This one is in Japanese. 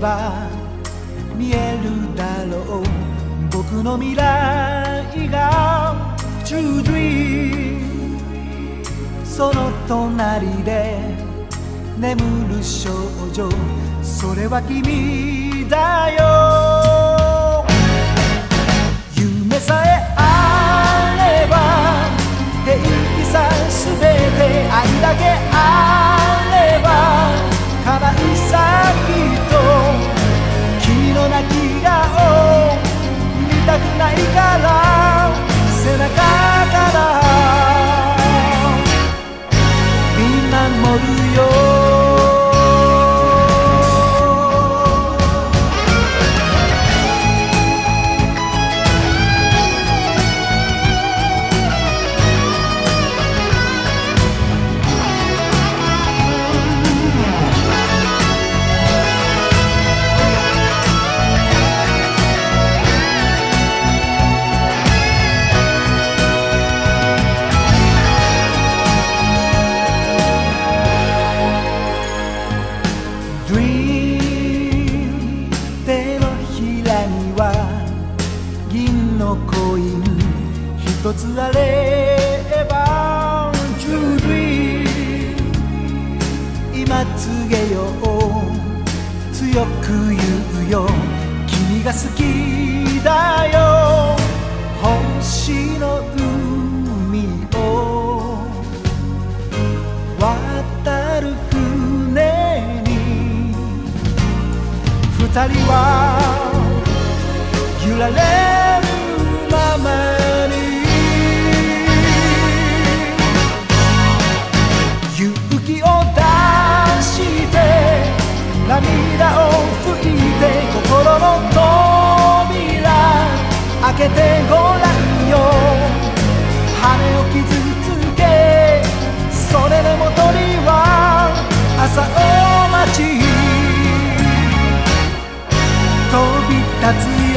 ば見えるだろう。僕の未来が True Dream その隣で眠る少女。それは君だよ。手のひらには銀のコイン一つあれば True Dream 今告げよう。強く言うよ。君が好きだよ。星の海人は揺られるままに。勇気を出して涙を拭いて心の扉開けてごらんよ。hati